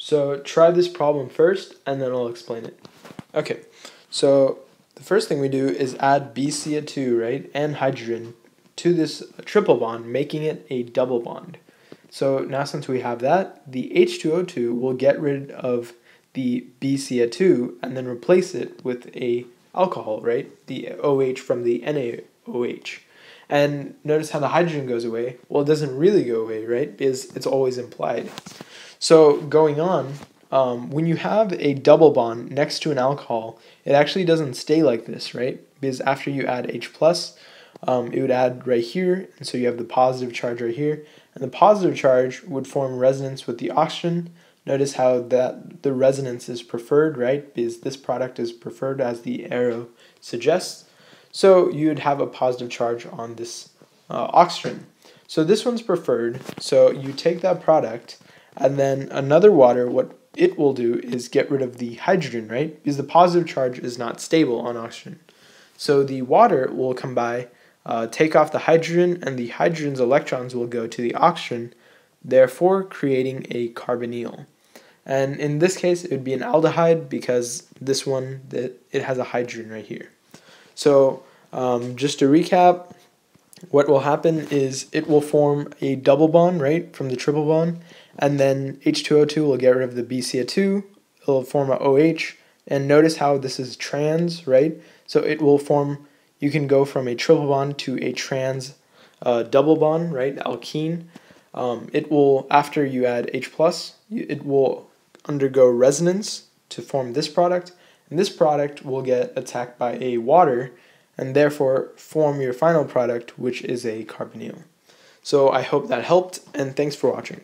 So try this problem first and then I'll explain it. Okay, so the first thing we do is add BCl2, right, and hydrogen to this triple bond, making it a double bond. So now since we have that, the H2O2 will get rid of the BCl2 and then replace it with a alcohol, right? The OH from the NaOH. And notice how the hydrogen goes away. Well, it doesn't really go away, right? Because it's always implied. So going on, um, when you have a double bond next to an alcohol, it actually doesn't stay like this, right? Because after you add H plus, um, it would add right here, and so you have the positive charge right here, and the positive charge would form resonance with the oxygen. Notice how that the resonance is preferred, right? Because this product is preferred as the arrow suggests. So you'd have a positive charge on this uh, oxygen. So this one's preferred. So you take that product, and then another water, what it will do is get rid of the hydrogen, right? Because the positive charge is not stable on oxygen. So the water will come by uh, take off the hydrogen, and the hydrogen's electrons will go to the oxygen, therefore creating a carbonyl. And in this case, it would be an aldehyde because this one that it has a hydrogen right here. So um, just to recap, what will happen is it will form a double bond, right, from the triple bond, and then H2O2 will get rid of the BCl2, it'll form a OH, and notice how this is trans, right? So it will form you can go from a triple bond to a trans uh, double bond, right, alkene. Um, it will, after you add H+, plus, it will undergo resonance to form this product, and this product will get attacked by a water and therefore form your final product, which is a carbonyl. So I hope that helped, and thanks for watching.